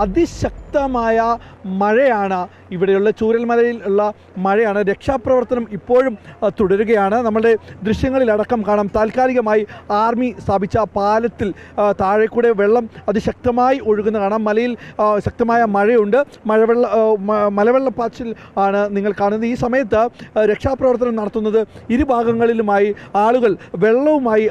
अतिशक्ति അതിശക്തമായ മഴയാണ് ഇവിടെയുള്ള ചൂരൽമലയിൽ ഉള്ള മഴയാണ്. രക്ഷാപ്രവർത്തനം ഇപ്പോഴും തുടരുകയാണ്. നമ്മുടെ ദൃശ്യങ്ങളിലടക്കം കാണാം. താൽക്കാലികമായി ആർമി സ്ഥാപിച്ച പാലത്തിൽ താഴെ കൂടെ വെള്ളം അതിശക്തമായി ഒഴുകുന്ന കാണാം. മലയിൽ ശക്തമായ മഴയുണ്ട്. മഴവെള്ള മലവെള്ളപ്പാച്ചിൽ ആണ് നിങ്ങൾ കാണുന്നത്. ഈ സമയത്ത് രക്ഷാപ്രവർത്തനം നടത്തുന്നത് ഇരുഭാഗങ്ങളിലുമായി ആളുകൾ വെള്ളവുമായി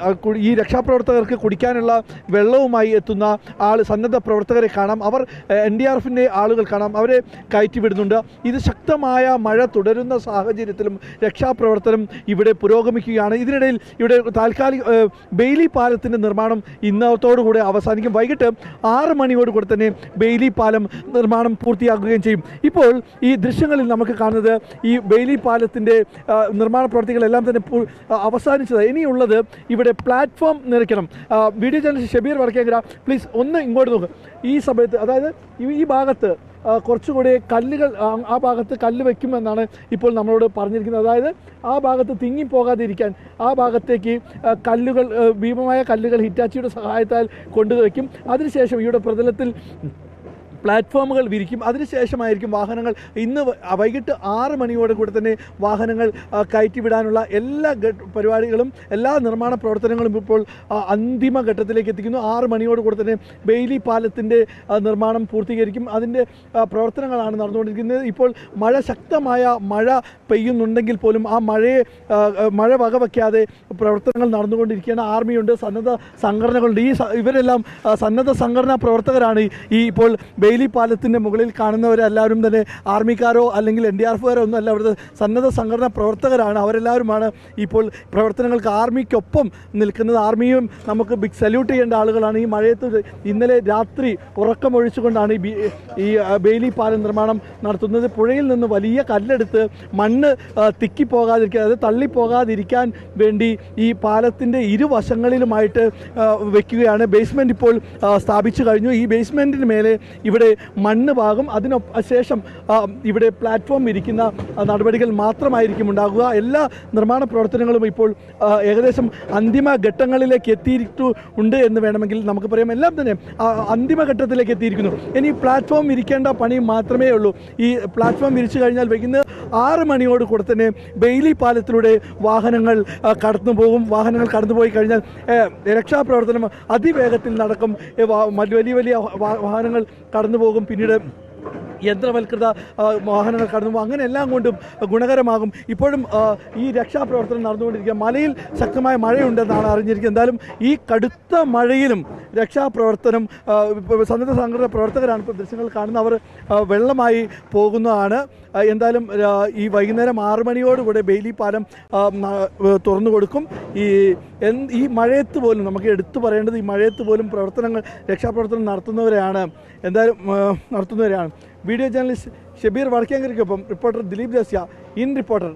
ഈ രക്ഷാപ്രവർത്തകർക്ക് കുടിക്കാനുള്ള വെള്ളവുമായി എത്തുന്ന ആൾ സന്നദ്ധ പ്രവർത്തകരെ കാണാം. അവർ എൻ ഡി ആർ എഫിന്റെ ആളുകൾ കാണാം. അവരെ കയറ്റി വിടുന്നുണ്ട്. ഇത് ശക്തമായ മഴ തുടരുന്ന സാഹചര്യത്തിലും രക്ഷാപ്രവർത്തനം ഇവിടെ പുരോഗമിക്കുകയാണ്. ഇതിനിടയിൽ ഇവിടെ താൽക്കാലിക ബെയിലി പാലത്തിന്റെ നിർമ്മാണം ഇന്നത്തോടുകൂടെ അവസാനിക്കും. വൈകിട്ട് ആറ് മണിയോട് കൂടെ തന്നെ ബെയിലി പാലം നിർമ്മാണം പൂർത്തിയാക്കുകയും ചെയ്യും. ഇപ്പോൾ ഈ ദൃശ്യങ്ങളിൽ നമുക്ക് കാണുന്നത് ഈ ബെയിലി പാലത്തിന്റെ നിർമ്മാണ പ്രവർത്തികളെല്ലാം തന്നെ അവസാനിച്ചത്. ഇനിയുള്ളത് ഇവിടെ platform നിറയ്ക്കണം. Video journalist Shabeer Varkkenkara please ഒന്ന് ഇങ്ങോട്ട് നോക്കുക ഈ സമയത്ത് അതായത് ഈ- ഈ ഭാഗത്ത് കുറച്ചുകൂടി കല്ലുകൾ ആ, ഭാഗത്ത് കല്ല് വെക്കുമെന്നാണ് ഇപ്പോൾ നമ്മളോട് പറഞ്ഞിരിക്കുന്നത്. അതായത് ആ ഭാഗത്ത് തിങ്ങിപ്പോകാതിരിക്കാൻ ആ ഭാഗത്തേക്ക് കല്ലുകൾ ഭീമമായ കല്ലുകൾ ഹിറ്റാച്ചിയുടെ സഹായത്താൽ കൊണ്ടുവയ്ക്കും. അതിനുശേഷം ഇവിടെ പ്രതലത്തിൽ പ്ലാറ്റ്ഫോമുകൾ വിരിക്കും. അതിനുശേഷമായിരിക്കും വാഹനങ്ങൾ ഇന്ന് വൈകിട്ട് ആറ് മണിയോടെ കൂടെ തന്നെ വാഹനങ്ങൾ കയറ്റിവിടാനുള്ള എല്ലാ പരിപാടികളും എല്ലാ നിർമ്മാണ പ്രവർത്തനങ്ങളും ഇപ്പോൾ അന്തിമ ഘട്ടത്തിലേക്ക് എത്തിക്കുന്നു. ആറ് മണിയോട് കൂടെ തന്നെ ബെയിലി പാലത്തിന്റെ നിർമ്മാണം പൂർത്തീകരിക്കും. അതിന്റെ പ്രവർത്തനങ്ങളാണ് നടന്നുകൊണ്ടിരിക്കുന്നത്. ഇപ്പോൾ മഴ ശക്തമായ മഴ പെയ്യുന്നുണ്ടെങ്കിൽ പോലും ആ മഴയെ മഴ വകവയ്ക്കാതെ പ്രവർത്തനങ്ങൾ നടന്നുകൊണ്ടിരിക്കുകയാണ്. ആർമിയുണ്ട് സന്നദ്ധ സംഘടനകളുണ്ട്. ഈ ഇവരെല്ലാം സന്നദ്ധ സംഘടനാ പ്രവർത്തകരാണ് ഈ ഇപ്പോൾ ബെയിലി പാലത്തിന്റെ മുകളിൽ കാണുന്നവരെല്ലാവരും തന്നെ ആർമിക്കാരോ അല്ലെങ്കിൽ എൻ ഡി ആർ ഒന്നും അല്ല. അവിടുത്തെ സന്നദ്ധ സംഘടനാ പ്രവർത്തകരാണ്. അവരെല്ലാവരുമാണ് ഇപ്പോൾ പ്രവർത്തനങ്ങൾക്ക് ആർമിക്കൊപ്പം നിൽക്കുന്നത്. ആർമിയും നമുക്ക് ബിഗ് സല്യൂട്ട് ചെയ്യേണ്ട ആളുകളാണ്. ഈ മഴയത്ത് ഇന്നലെ രാത്രി ഉറക്കമൊഴിച്ചുകൊണ്ടാണ് ഈ ഈ ബെയിലി പാലം നിർമ്മാണം നടത്തുന്നത്. പുഴയിൽ നിന്ന് വലിയ കല്ലെടുത്ത് മണ്ണ് തിക്കിപ്പോകാതിരിക്കാൻ അതായത് തള്ളിപ്പോകാതിരിക്കാൻ വേണ്ടി ഈ പാലത്തിന്റെ ഇരുവശങ്ങളിലുമായിട്ട് വയ്ക്കുകയാണ് ബേസ്മെന്റ് ഇപ്പോൾ സ്ഥാപിച്ചു കഴിഞ്ഞു. ഈ ബേസ്മെന്റിന് മേലെ ഇവിടെ മണ്ണ് ഭാഗം അതിനൊപ്പം ശേഷം ഇവിടെ പ്ലാറ്റ്ഫോം ഇരിക്കുന്ന നടപടികൾ മാത്രമായിരിക്കും ഉണ്ടാകുക. എല്ലാ നിർമ്മാണ പ്രവർത്തനങ്ങളും ഇപ്പോൾ ഏകദേശം അന്തിമ ഘട്ടങ്ങളിലേക്ക് എത്തിയിട്ടു ഉണ്ട് എന്ന് വേണമെങ്കിൽ നമുക്ക് പറയാം. എല്ലാം തന്നെ അന്തിമ ഘട്ടത്തിലേക്ക് എത്തിയിരിക്കുന്നു. ഇനി പ്ലാറ്റ്ഫോം ഇരിക്കേണ്ട പണി മാത്രമേ ഉള്ളൂ ഈ പ്ലാറ്റ്ഫോം വിരിച്ചു കഴിഞ്ഞാൽ വൈകുന്നേരം ആറ് മണിയോട് കൂടെ തന്നെ ബെയിലി പാലത്തിലൂടെ വാഹനങ്ങൾ കടന്നു പോകും. വാഹനങ്ങൾ കടന്നു പോയി കഴിഞ്ഞാൽ രക്ഷാപ്രവർത്തനം അതിവേഗത്തിൽ നടക്കും. വലിയ വലിയ വാഹനങ്ങൾ കടന്നു പോകും. പിന്നീട് യന്ത്രവൽകൃത വാഹനങ്ങൾ കടന്നു പോകും. കൊണ്ടും ഗുണകരമാകും. ഇപ്പോഴും ഈ രക്ഷാപ്രവർത്തനം നടന്നുകൊണ്ടിരിക്കുക. മലയിൽ ശക്തമായ മഴയുണ്ടെന്നാണ് അറിഞ്ഞിരിക്കുന്നത്. എന്തായാലും ഈ കടുത്ത മഴയിലും രക്ഷാപ്രവർത്തനം സന്നദ്ധ സംഘടന പ്രവർത്തകരാണ് ഇപ്പോൾ ദൃശ്യങ്ങൾ കാണുന്നത്. അവർ വെള്ളമായി പോകുന്നതാണ്. എന്തായാലും ഈ വൈകുന്നേരം ആറ് മണിയോടുകൂടെ ബെയിലി പാലം തുറന്നു കൊടുക്കും. ഈ ഈ മഴയത്ത് പോലും നമുക്ക് എടുത്തു പറയേണ്ടത് ഈ മഴയത്ത് പോലും പ്രവർത്തനങ്ങൾ രക്ഷാപ്രവർത്തനം നടത്തുന്നവരെയാണ്. എന്തായാലും നടത്തുന്നവരെയാണ്. വീഡിയോ ജേർണലിസ്റ്റ് ഷബീർ വടക്കേങ്കരയ്ക്കൊപ്പം റിപ്പോർട്ടർ ദിലീപ് ദസ്യ ഇൻ റിപ്പോർട്ടർ.